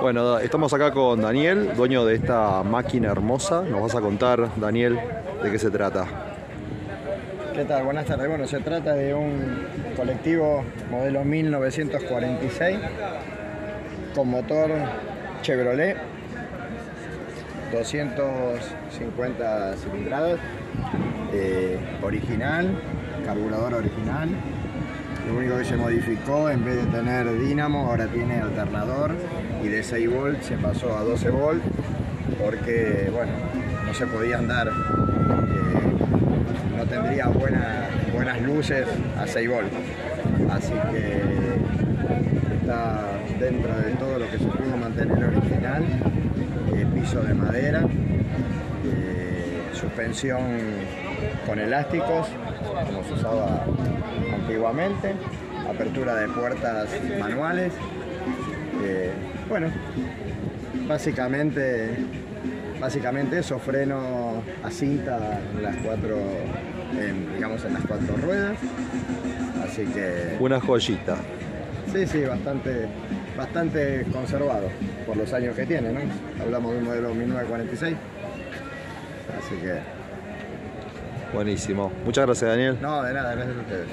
Bueno, estamos acá con Daniel, dueño de esta máquina hermosa. Nos vas a contar, Daniel, de qué se trata. ¿Qué tal? Buenas tardes. Bueno, se trata de un colectivo modelo 1946 con motor Chevrolet, 250 cilindradas, eh, original, carburador original. Lo único que se modificó, en vez de tener dínamo, ahora tiene alternador y de 6 volts se pasó a 12 volts porque, bueno, no se podía andar, eh, no tendría buenas luces a 6 volts. Así que está dentro de todo lo que se pudo mantener original, eh, piso de madera, eh, suspensión con elásticos, como se usaba antiguamente, apertura de puertas manuales. Eh, bueno, básicamente, básicamente eso, freno a cinta en las cuatro, digamos en las cuatro ruedas. Así que. Una joyita. Sí, sí, bastante, bastante conservado por los años que tiene, ¿no? Hablamos de un modelo 1946. Así que Buenísimo. Muchas gracias, Daniel. No, de nada, gracias a ustedes.